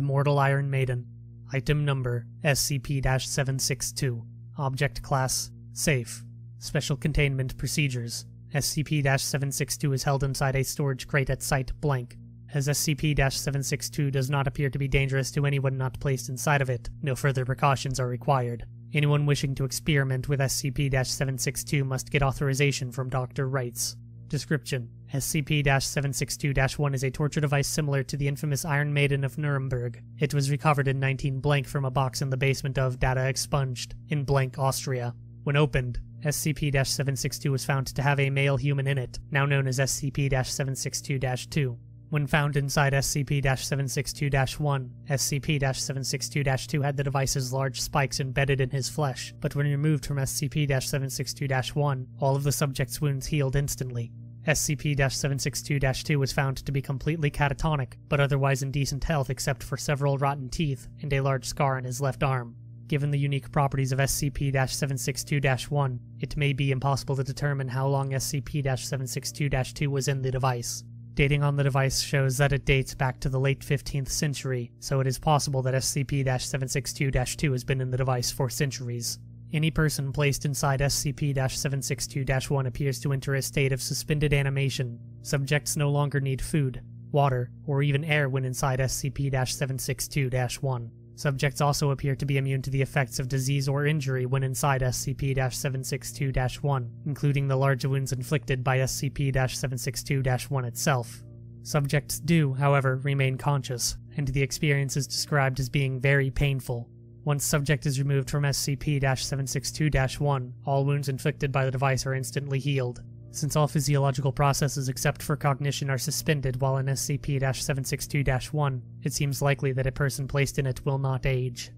Immortal Iron Maiden. Item number SCP 762. Object class Safe. Special containment procedures. SCP 762 is held inside a storage crate at Site Blank. As SCP 762 does not appear to be dangerous to anyone not placed inside of it, no further precautions are required. Anyone wishing to experiment with SCP 762 must get authorization from Dr. Wrights. Description SCP 762 1 is a torture device similar to the infamous Iron Maiden of Nuremberg. It was recovered in 19 blank from a box in the basement of Data Expunged in blank Austria. When opened, SCP 762 was found to have a male human in it, now known as SCP 762 2. When found inside SCP 762 1, SCP 762 2 had the device's large spikes embedded in his flesh, but when removed from SCP 762 1, all of the subject's wounds healed instantly. SCP-762-2 was found to be completely catatonic, but otherwise in decent health except for several rotten teeth and a large scar on his left arm. Given the unique properties of SCP-762-1, it may be impossible to determine how long SCP-762-2 was in the device. Dating on the device shows that it dates back to the late 15th century, so it is possible that SCP-762-2 has been in the device for centuries. Any person placed inside SCP-762-1 appears to enter a state of suspended animation. Subjects no longer need food, water, or even air when inside SCP-762-1. Subjects also appear to be immune to the effects of disease or injury when inside SCP-762-1, including the large wounds inflicted by SCP-762-1 itself. Subjects do, however, remain conscious, and the experience is described as being very painful. Once subject is removed from SCP-762-1, all wounds inflicted by the device are instantly healed. Since all physiological processes except for cognition are suspended while in SCP-762-1, it seems likely that a person placed in it will not age.